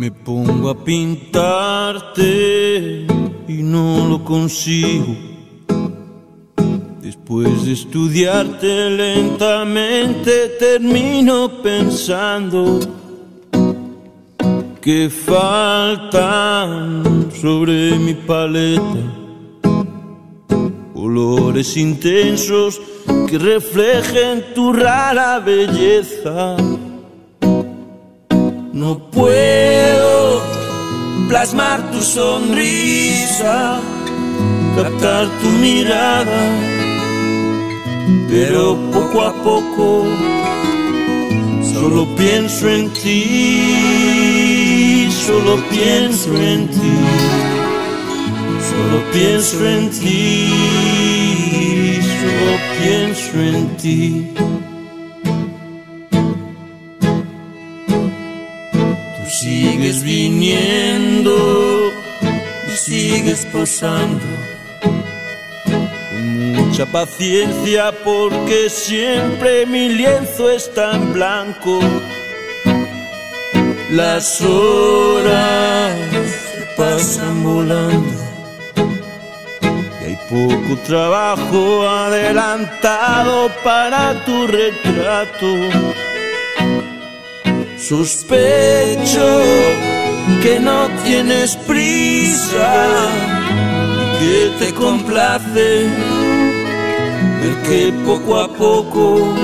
Me pongo a pintarte y no lo consigo. Después de estudiarte lentamente termino pensando que faltan sobre mi paleta colores intensos que reflejen tu rara belleza. No puedo plasmar tu sonrisa, captar tu mirada, pero poco a poco solo pienso en ti, solo pienso en ti, solo pienso en ti, solo pienso en ti. Sigues viniendo y sigues posando con mucha paciencia porque siempre mi lienzo está en blanco. Las horas pasan volando y hay poco trabajo adelantado para tu retrato. Sospecho que no tienes prisa, que te complace ver que poco a poco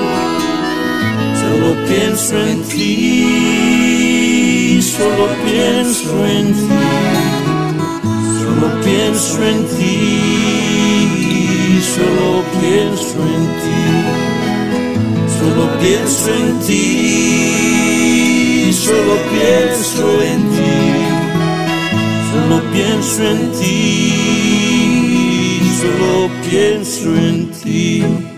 solo pienso en ti, solo pienso en ti, solo pienso en ti, solo pienso en ti, solo pienso en ti solo pienso en ti, solo pienso en ti, solo pienso en ti.